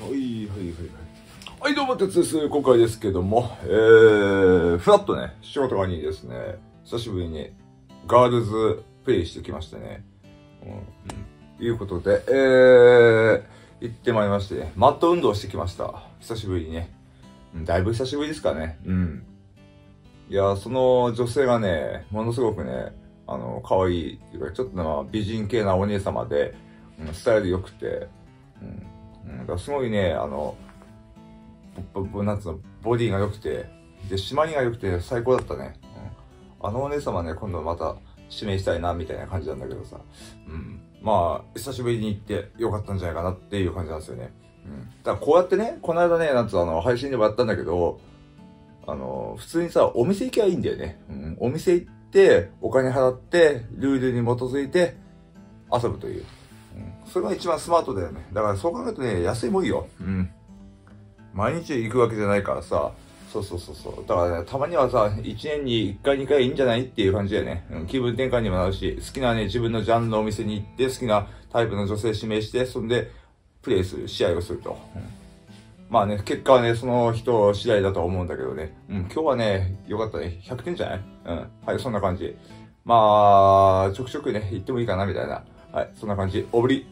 はいはいはいはい。はいどうも鉄です。今回ですけどもえー、フラットね仕事場にですね久しぶりにガールズプレイしてきましたね。うん、うん、いうことでえー、行ってまいりまして、ね、マット運動してきました。久しぶりにね。だいぶ久しぶりですかね。うん。いやその女性がねものすごくねあの可愛いっていうかちょっとまあ美人系なお姉様で、うん、スタイル良くてうんうん、だすごいね、あの、ぼ、ぼ、なんつうの、ボディが良くて、で、締まりが良くて最高だったね。うん。あのお姉様ね、今度また指名したいな、みたいな感じなんだけどさ。うん。まあ、久しぶりに行ってよかったんじゃないかなっていう感じなんですよね。うん。だからこうやってね、この間ね、なんつうあの、配信でもやったんだけど、あの、普通にさ、お店行きゃいいんだよね。うん。お店行って、お金払って、ルールに基づいて遊ぶという。うんそれが一番スマートだよね。だからそう考えるとね、安いもいいよ。うん。毎日行くわけじゃないからさ、そうそうそうそう。だからね、たまにはさ、1年に1回2回いいんじゃないっていう感じだよね。うん、気分転換にもなるし、好きなね、自分のジャンルのお店に行って、好きなタイプの女性指名して、そんで、プレイする、試合をすると。うん、まあね、結果はね、その人次第だと思うんだけどね。うん、今日はね、よかったね。100点じゃない？うん。はい、そんな感じ。まあ、ちょくちょくね、行ってもいいかな、みたいな。はい、そんな感じ。おぶり。